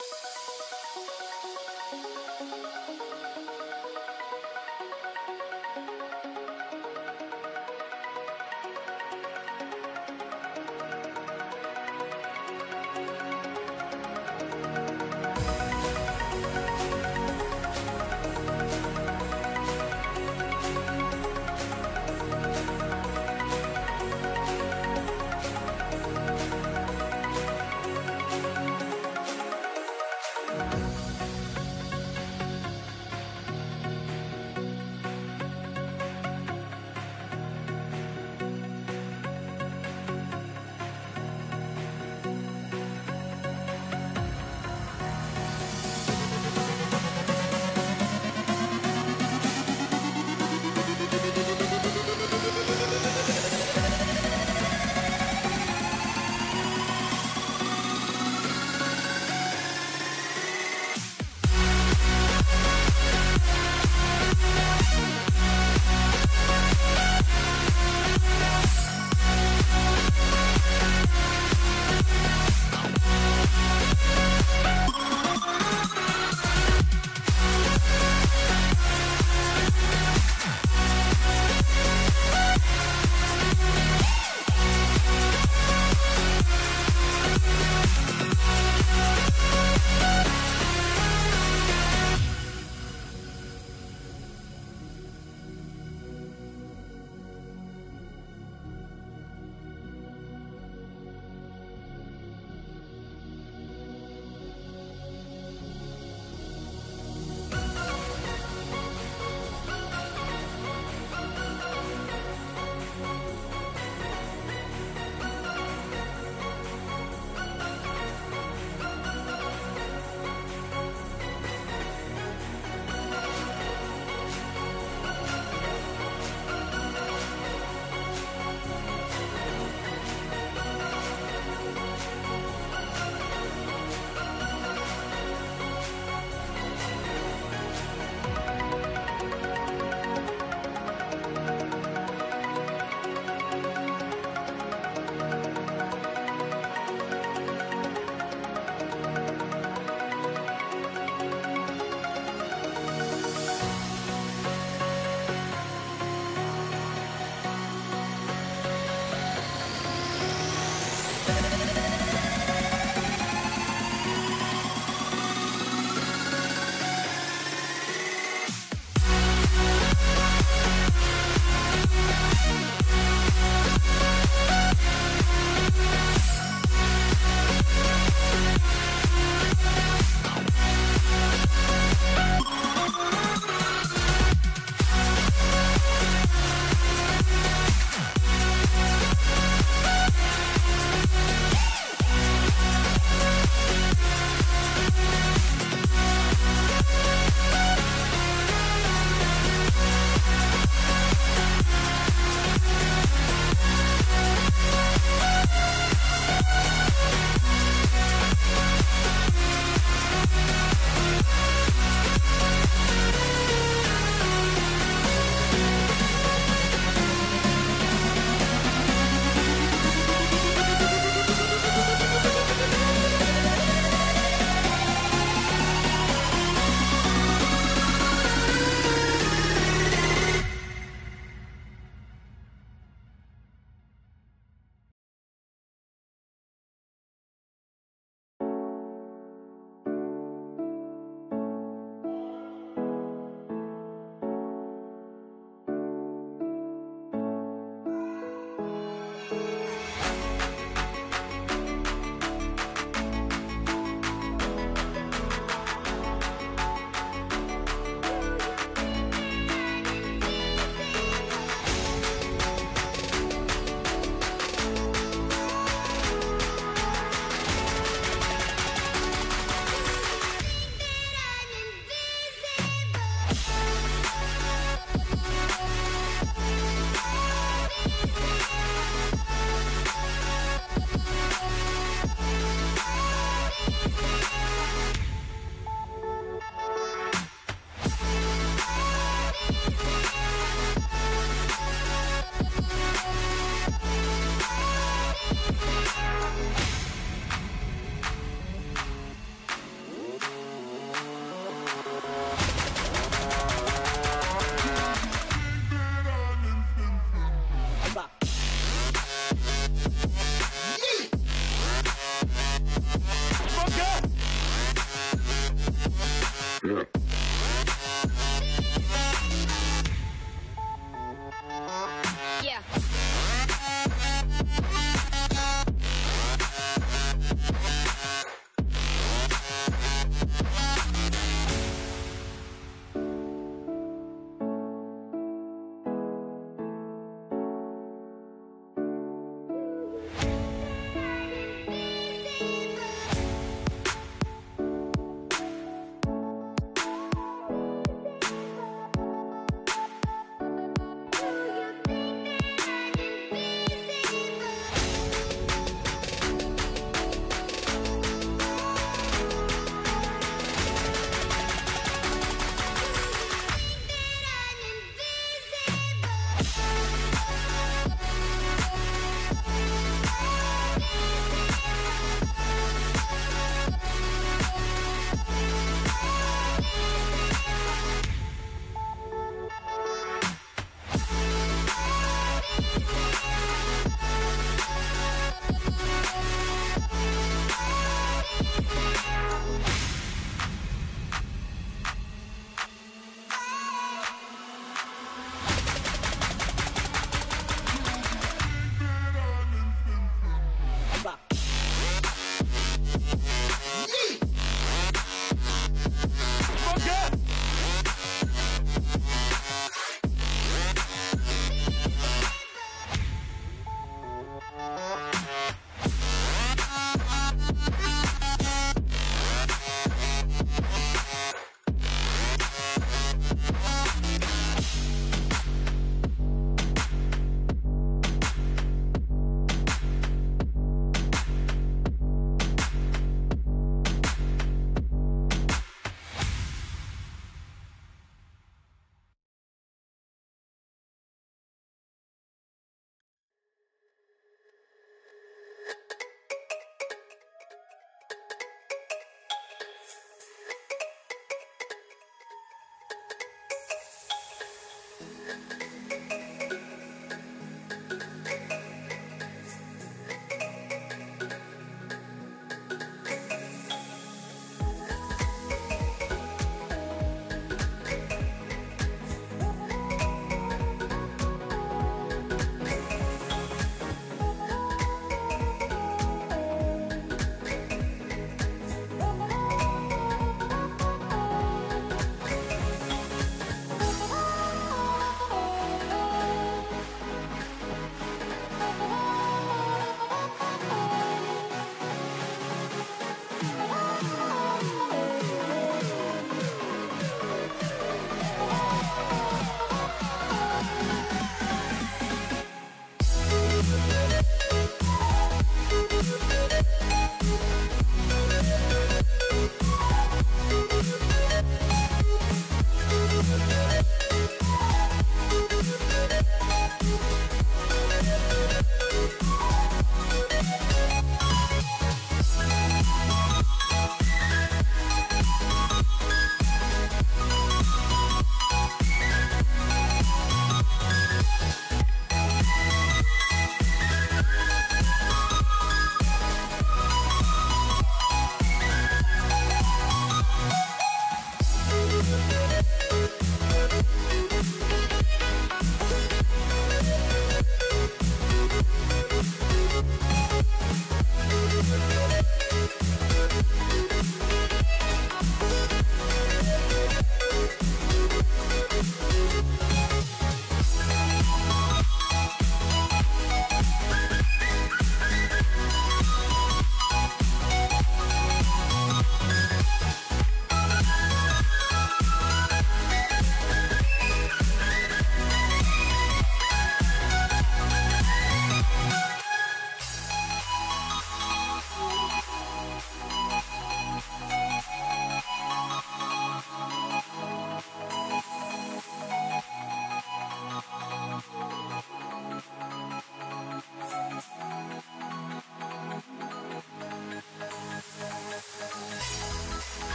you Yeah.